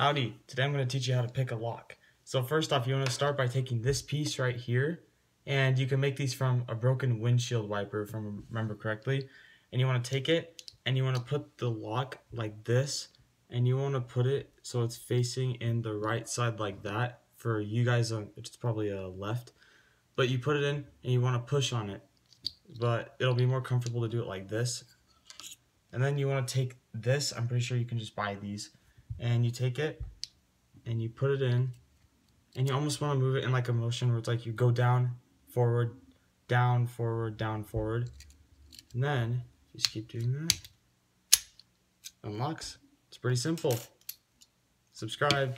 Howdy, today I'm going to teach you how to pick a lock. So first off, you want to start by taking this piece right here, and you can make these from a broken windshield wiper, if I remember correctly. And you want to take it, and you want to put the lock like this, and you want to put it so it's facing in the right side like that. For you guys, um, it's probably a left. But you put it in, and you want to push on it. But it'll be more comfortable to do it like this. And then you want to take this, I'm pretty sure you can just buy these and you take it and you put it in and you almost want to move it in like a motion where it's like you go down, forward, down, forward, down, forward. And then just keep doing that. Unlocks. It's pretty simple. Subscribe.